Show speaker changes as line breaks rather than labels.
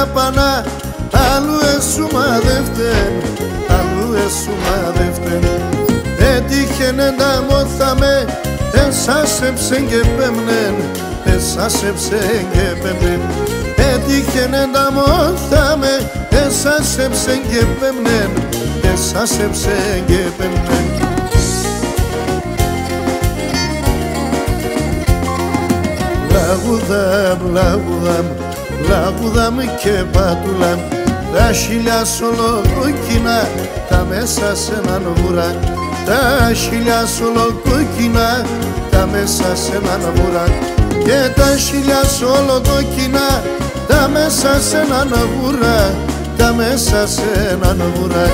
έτσι το έγαπανα Αλλού εσού μαδεύτεν, αλλού εσού μαδεύτεν Έτυχε τα μόθαμε, εσάσεψεν και πέμνεν Εσάσεψεν και πέμνεν. Έτυχε τα μόθαμε, εσάσεψεν και πέμνεν Εσάσεψεν και πέμνεν Λαγουδάμ, λαγουδάμ, λαγουδάμ και πατουλάμ. Τα χιλιά σολοκόκκινα τα μέσα σε έναν βουρά. Τα χιλιά σολοκόκκινα τα μέσα σε έναν βουρά. Και τα χιλιά σολοκόκκινα τα μέσα σε έναν βουρά. Τα μέσα σε έναν βουρά